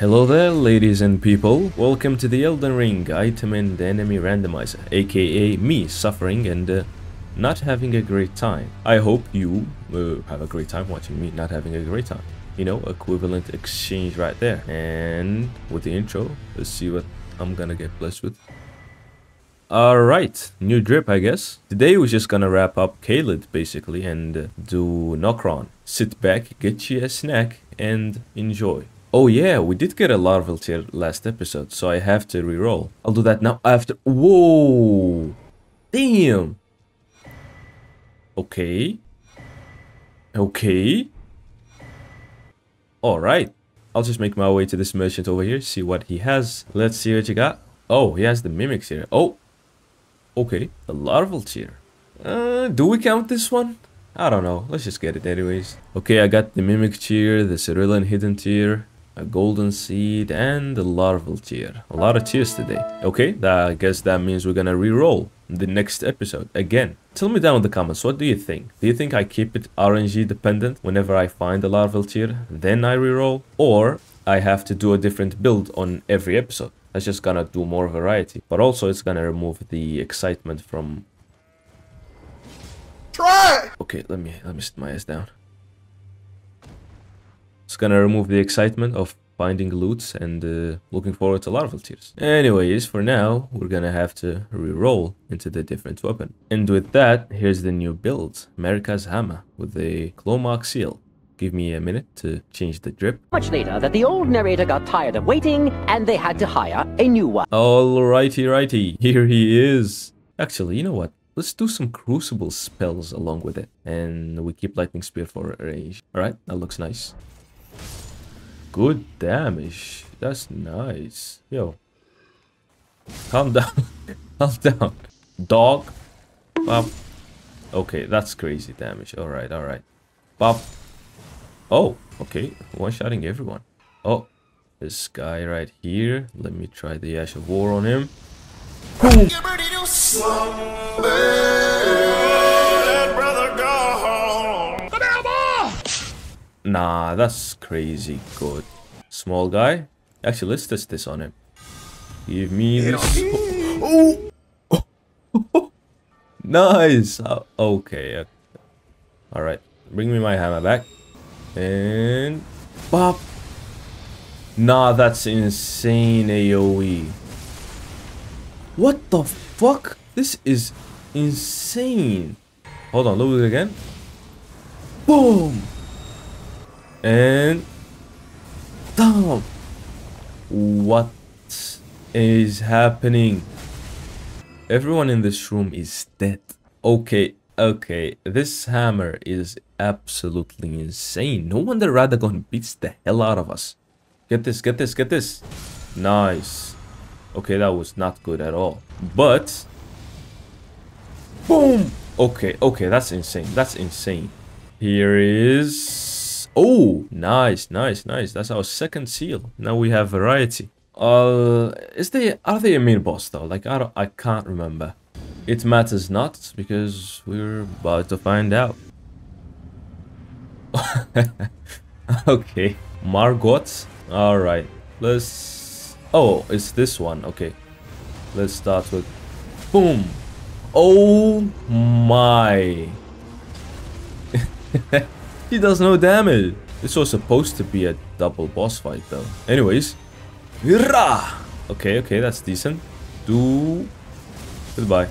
Hello there ladies and people, welcome to the Elden Ring item and enemy randomizer, aka me suffering and uh, not having a great time. I hope you uh, have a great time watching me not having a great time. You know, equivalent exchange right there. And with the intro, let's see what I'm gonna get blessed with. Alright, new drip I guess. Today we're just gonna wrap up Caelid basically and uh, do Nokron. Sit back, get you a snack and enjoy. Oh yeah, we did get a larval tear last episode, so I have to reroll. I'll do that now after- Whoa! Damn! Okay. Okay. Alright. I'll just make my way to this merchant over here, see what he has. Let's see what you got. Oh, he has the mimics here. Oh, Okay, the larval tear. Uh, do we count this one? I don't know. Let's just get it anyways. Okay, I got the Mimic Tear, the Cerulean Hidden Tear, a Golden Seed, and a Larval tear. A lot of tears today. Okay, that, I guess that means we're gonna re-roll the next episode again. Tell me down in the comments, what do you think? Do you think I keep it RNG dependent whenever I find a Larval tear, then I re-roll? Or I have to do a different build on every episode? That's just gonna do more variety. But also it's gonna remove the excitement from... Try! Okay, let me, let me sit my ass down. It's gonna remove the excitement of finding loots and uh, looking forward to larval tears. Anyways, for now, we're gonna have to re-roll into the different weapon. And with that, here's the new build. Marika's Hammer with the Clawmark seal. Give me a minute to change the drip. Much later, that the old narrator got tired of waiting and they had to hire a new one. Alrighty, righty. Here he is. Actually, you know what? Let's do some crucible spells along with it. And we keep lightning spear for range. Alright, that looks nice. Good damage. That's nice. Yo. Calm down. Calm down. Dog. Bop. Okay, that's crazy damage. Alright, alright. Bop. Oh, okay. One-shotting everyone. Oh, this guy right here. Let me try the Ash of War on him. Nah, that's crazy good. Small guy. Actually, let's test this on him. Give me this. Oh! nice. Uh, okay. Alright. Bring me my hammer back. And... Bop! Nah, that's insane AoE. What the fuck? This is insane. Hold on, look it again. Boom! And... Down! What is happening? Everyone in this room is dead. Okay, okay, this hammer is absolutely insane. No wonder Radagon beats the hell out of us. Get this, get this, get this. Nice. Okay, that was not good at all. But... Boom! Okay, okay, that's insane. That's insane. Here is... Oh, nice, nice, nice. That's our second seal. Now we have variety. Uh, is they are they a main boss though? Like I don't, I can't remember. It matters not because we're about to find out. okay, Margot. All right, let's. Oh, it's this one. Okay, let's start with. Boom. Oh my. he does no damage. This was supposed to be a double boss fight though. Anyways. Okay, okay, that's decent. Do... Goodbye.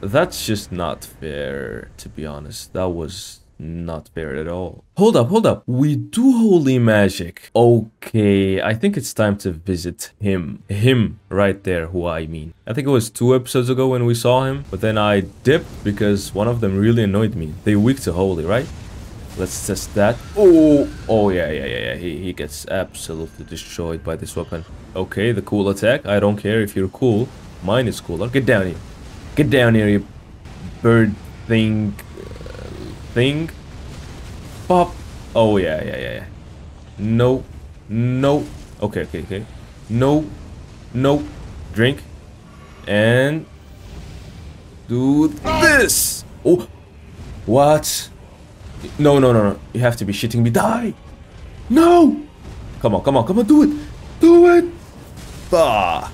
That's just not fair, to be honest. That was not fair at all. Hold up, hold up. We do holy magic. Okay, I think it's time to visit him. Him right there, who I mean. I think it was two episodes ago when we saw him, but then I dipped because one of them really annoyed me. They weak to holy, right? Let's test that. Oh, oh yeah, yeah, yeah, yeah. He, he gets absolutely destroyed by this weapon. Okay, the cool attack. I don't care if you're cool. Mine is cooler. Get down here. Get down here, you bird thing. Uh, thing. Pop. Oh yeah, yeah, yeah, yeah. No. No. Okay, okay, okay. No. No. Drink. And do this. Oh. What? No, no, no, no. You have to be shitting me. Die! No! Come on, come on, come on, do it! Do it! Ah!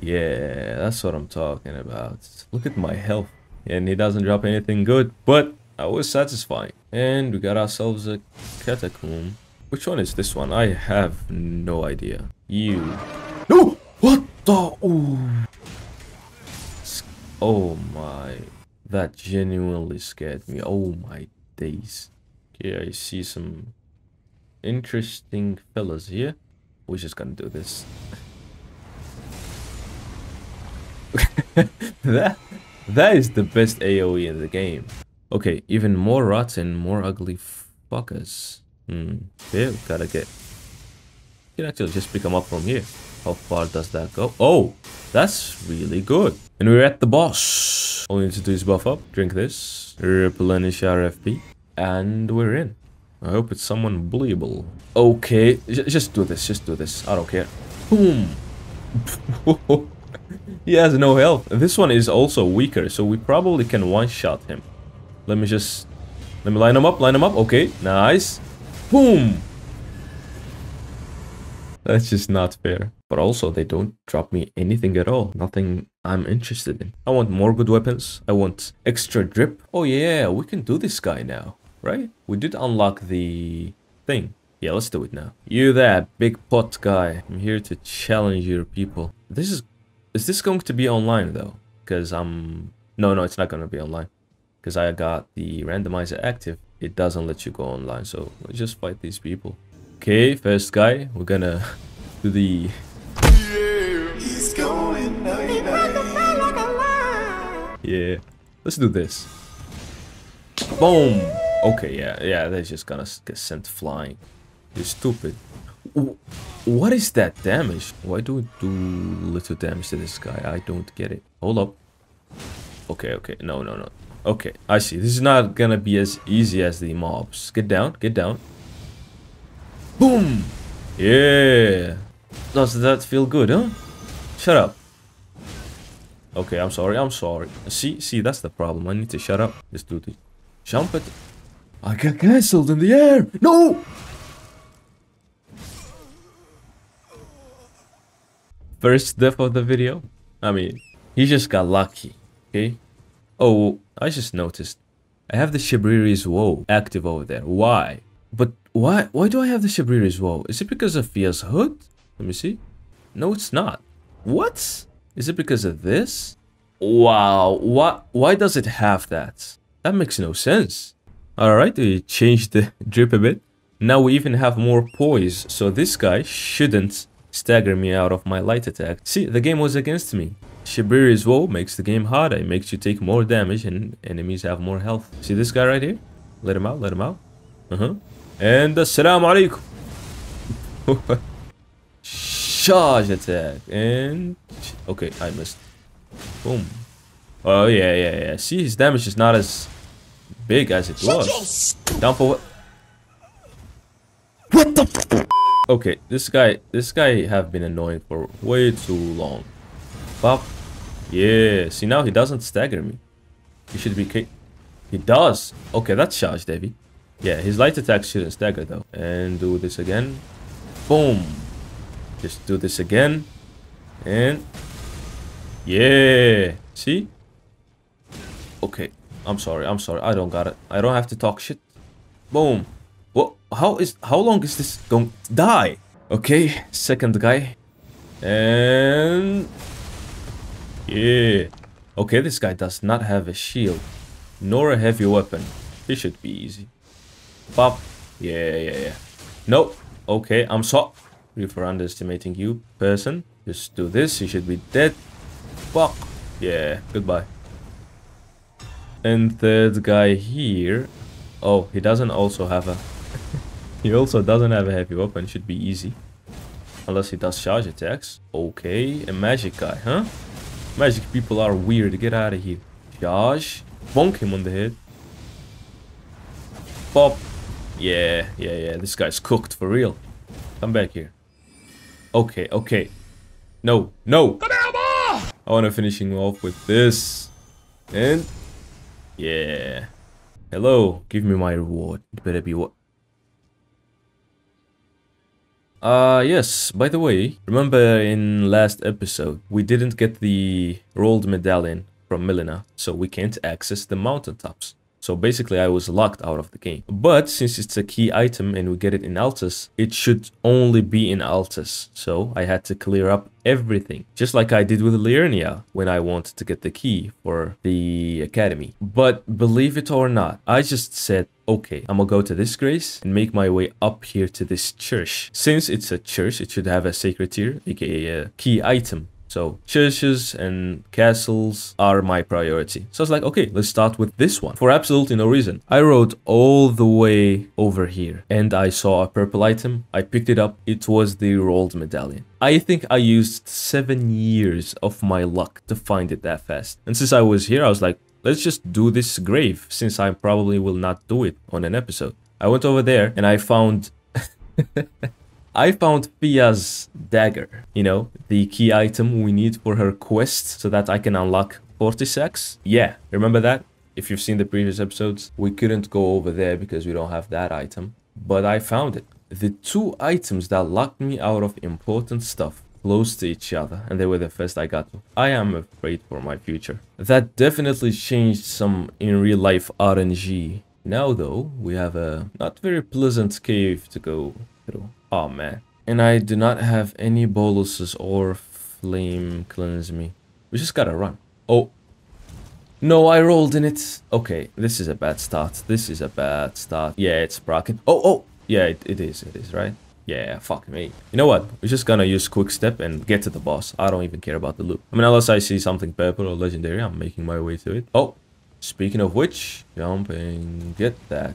Yeah, that's what I'm talking about. Look at my health. And he doesn't drop anything good, but that was satisfying. And we got ourselves a catacomb. Which one is this one? I have no idea. You. No! What the? Oh my. That genuinely scared me. Oh my days. Okay, I see some interesting fellas here. We're just gonna do this. that that is the best AoE in the game. Okay, even more rotten, more ugly fuckers. Hmm. Yeah, gotta get. You can actually just pick them up from here. How far does that go? Oh, that's really good. And we're at the boss. All we need to do is buff up, drink this, replenish our FP, and we're in. I hope it's someone bullyable. Okay, J just do this, just do this. I don't care. Boom. he has no health. This one is also weaker, so we probably can one-shot him. Let me just... Let me line him up, line him up. Okay, nice. Boom! That's just not fair. But also, they don't drop me anything at all. Nothing I'm interested in. I want more good weapons. I want extra drip. Oh yeah, we can do this guy now, right? We did unlock the thing. Yeah, let's do it now. You there, big pot guy. I'm here to challenge your people. This is... Is this going to be online, though? Because I'm... No, no, it's not going to be online. Because I got the randomizer active. It doesn't let you go online, so let's just fight these people. Okay, first guy. We're gonna do the... Yeah. Let's do this. Boom! Okay, yeah, yeah, they're just gonna get sent flying. You're stupid. What is that damage? Why do we do little damage to this guy? I don't get it. Hold up. Okay, okay. No, no, no. Okay, I see. This is not gonna be as easy as the mobs. Get down, get down. Boom! Yeah! Does that feel good, huh? Shut up. Okay, I'm sorry, I'm sorry. See, see, that's the problem. I need to shut up. Just do the jump it. I got cancelled in the air! No! First death of the video. I mean, he just got lucky, okay? Oh, I just noticed. I have the Shabriri's Woe active over there. Why? But why why do I have the Shabriri's Woe? Is it because of Fia's hood? Let me see. No, it's not. What? Is it because of this? Wow, what? why does it have that? That makes no sense. Alright, we changed the drip a bit. Now we even have more poise, so this guy shouldn't stagger me out of my light attack. See, the game was against me. Shabriri's Woe makes the game harder. It makes you take more damage and enemies have more health. See this guy right here? Let him out, let him out. Uh-huh. And assalamu alaikum. Charge attack. And... Okay, I missed. Boom. Oh, yeah, yeah, yeah. See, his damage is not as big as it was. Down for what? What the Okay, this guy, this guy have been annoying for way too long. Pop. Yeah, see now he doesn't stagger me. He should be... He does. Okay, that's charge, Davy. Yeah, his light attack shouldn't stagger though. And do this again. Boom. Just do this again. And... Yeah. See? Okay. I'm sorry. I'm sorry. I don't got it. I don't have to talk shit. Boom. What? How is... How long is this going to die? Okay. Second guy. And... Yeah. Okay, this guy does not have a shield. Nor a heavy weapon. This should be easy. Pop. Yeah, yeah, yeah. Nope. Okay, I'm sorry for underestimating you, person. Just do this, you should be dead. Fuck. Yeah, goodbye. And third guy here. Oh, he doesn't also have a... he also doesn't have a heavy weapon, should be easy. Unless he does charge attacks. Okay, a magic guy, huh? Magic people are weird, get out of here. Charge. Bonk him on the head. Pop. Yeah, yeah, yeah. This guy's cooked for real. Come back here. Okay, okay. No, no. I want to finish him off with this. And... Yeah. Hello, give me my reward. It better be what... Uh, yes, by the way, remember in last episode, we didn't get the Rold Medallion from Melina, so we can't access the mountaintops. So basically I was locked out of the game. But since it's a key item and we get it in Altus, it should only be in Altus. So I had to clear up everything. Just like I did with Liurnia when I wanted to get the key for the academy. But believe it or not, I just said, okay, I'm gonna go to this grace and make my way up here to this church. Since it's a church, it should have a sacred tear, aka a key item. So churches and castles are my priority. So I was like, okay, let's start with this one for absolutely no reason. I rode all the way over here and I saw a purple item. I picked it up. It was the Rold Medallion. I think I used seven years of my luck to find it that fast. And since I was here, I was like, let's just do this grave since I probably will not do it on an episode. I went over there and I found I found Fia's dagger, you know, the key item we need for her quest so that I can unlock Fortissax. Yeah, remember that? If you've seen the previous episodes, we couldn't go over there because we don't have that item, but I found it. The two items that locked me out of important stuff close to each other and they were the first I got to. I am afraid for my future. That definitely changed some in real life RNG. Now though, we have a not very pleasant cave to go Oh man. And I do not have any boluses or flame cleanse me. We just gotta run. Oh. No, I rolled in it. Okay, this is a bad start. This is a bad start. Yeah, it's broken. Oh, oh. Yeah, it, it is. It is, right? Yeah, fuck me. You know what? We're just gonna use quick step and get to the boss. I don't even care about the loop. I mean, unless I see something purple or legendary, I'm making my way to it. Oh, speaking of which, jumping, get that.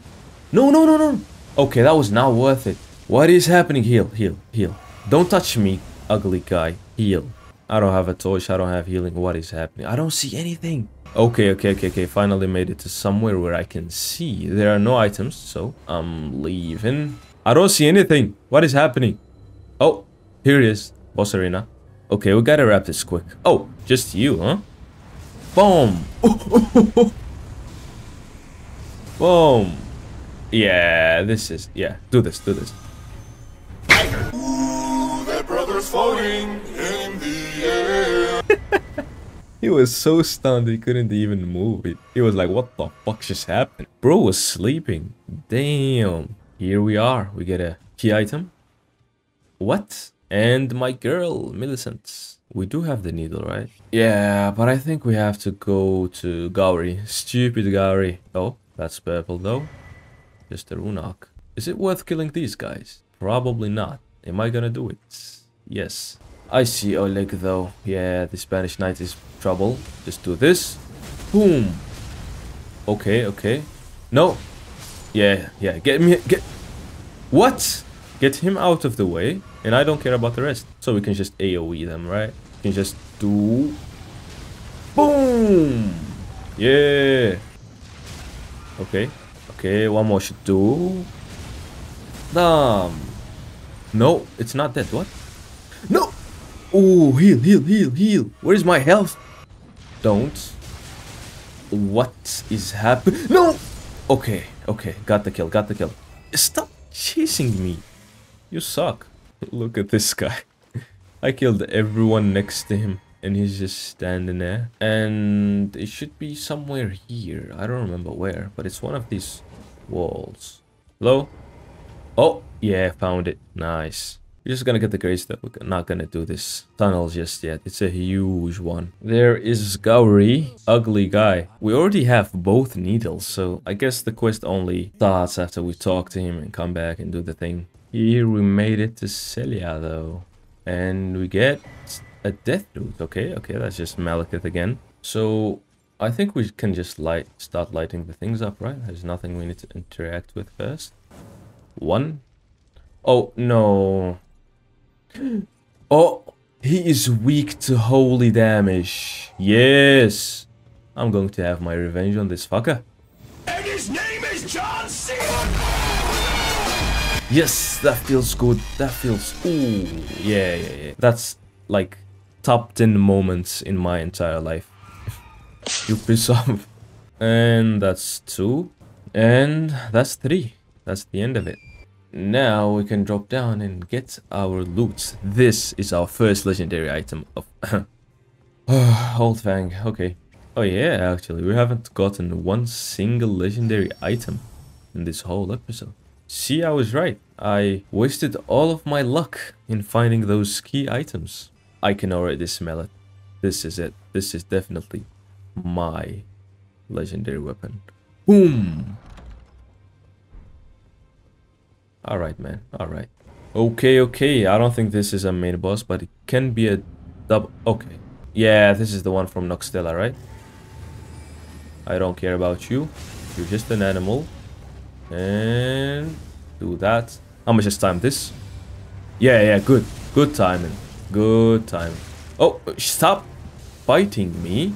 No, no, no, no. Okay, that was not worth it. What is happening? Heal, heal, heal. Don't touch me, ugly guy. Heal. I don't have a torch. I don't have healing. What is happening? I don't see anything. Okay, okay, okay, okay. Finally made it to somewhere where I can see. There are no items, so I'm leaving. I don't see anything. What is happening? Oh, here it is. Boss arena. Okay, we gotta wrap this quick. Oh, just you, huh? Boom. Boom. Yeah, this is... Yeah, do this, do this. Floating in the air. He was so stunned he couldn't even move it. He was like, what the fuck just happened? Bro was sleeping. Damn. Here we are. We get a key item. What? And my girl, Millicent. We do have the needle, right? Yeah, but I think we have to go to Gowry. Stupid Gowry. Oh, that's purple though. Just a Rune Arc. Is it worth killing these guys? Probably not. Am I gonna do it? Yes. I see Oleg though. Yeah, the Spanish Knight is trouble. Just do this. Boom. Okay, okay. No. Yeah, yeah. Get me. Get. What? Get him out of the way. And I don't care about the rest. So we can just AoE them, right? We can just do. Boom. Yeah. Okay. Okay, one more should do. Damn. No, it's not dead. What? Oh, heal, heal, heal, heal. Where's my health? Don't. What is happening? No! Okay, okay. Got the kill, got the kill. Stop chasing me. You suck. Look at this guy. I killed everyone next to him. And he's just standing there. And it should be somewhere here. I don't remember where. But it's one of these walls. Hello? Oh, yeah, found it. Nice. We're just gonna get the grace though. We're not gonna do this tunnel just yet. It's a huge one. There is Gowry. Ugly guy. We already have both needles, so I guess the quest only starts after we talk to him and come back and do the thing. Here we made it to Sellia though. And we get a Deathroot. Okay, okay, that's just Maliketh again. So I think we can just light start lighting the things up, right? There's nothing we need to interact with first. One. Oh, no. Oh, he is weak to holy damage. Yes. I'm going to have my revenge on this fucker. And his name is John C. Yes, that feels good. That feels... Ooh, yeah, yeah, yeah. That's like top 10 moments in my entire life. you piss off. And that's two. And that's three. That's the end of it. Now we can drop down and get our loot. This is our first legendary item of Old Fang. Okay. Oh yeah, actually, we haven't gotten one single legendary item in this whole episode. See, I was right. I wasted all of my luck in finding those key items. I can already smell it. This is it. This is definitely my legendary weapon. Boom! Alright, man. Alright. Okay, okay. I don't think this is a main boss, but it can be a double... Okay. Yeah, this is the one from Nokstella, right? I don't care about you. You're just an animal. And... Do that. How much is time this? Yeah, yeah, good. Good timing. Good timing. Oh, stop biting me.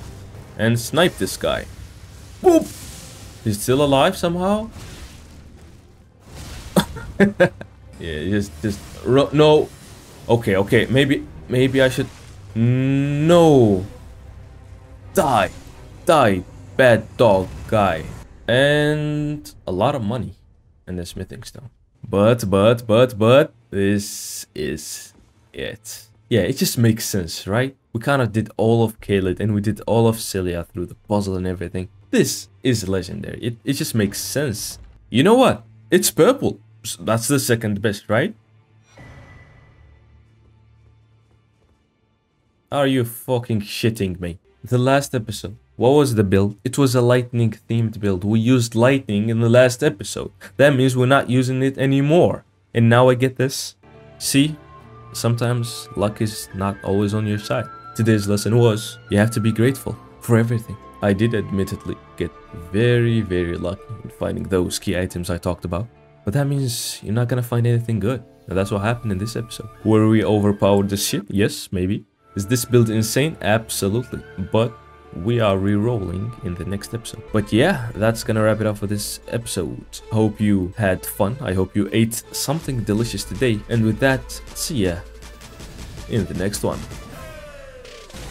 And snipe this guy. Boop! He's still alive somehow? yeah, just, just, no. Okay, okay, maybe, maybe I should, no. Die, die, bad dog guy. And a lot of money and the smithing stone. But, but, but, but, this is it. Yeah, it just makes sense, right? We kind of did all of Caelid and we did all of Sellia through the puzzle and everything. This is legendary. It, it just makes sense. You know what? It's purple. That's the second best, right? Are you fucking shitting me? The last episode. What was the build? It was a lightning themed build. We used lightning in the last episode. That means we're not using it anymore. And now I get this. See? Sometimes luck is not always on your side. Today's lesson was you have to be grateful for everything. I did admittedly get very, very lucky in finding those key items I talked about. But that means you're not gonna find anything good. And that's what happened in this episode. Were we overpowered this shit? Yes, maybe. Is this build insane? Absolutely. But we are re-rolling in the next episode. But yeah, that's gonna wrap it up for this episode. Hope you had fun. I hope you ate something delicious today. And with that, see ya in the next one.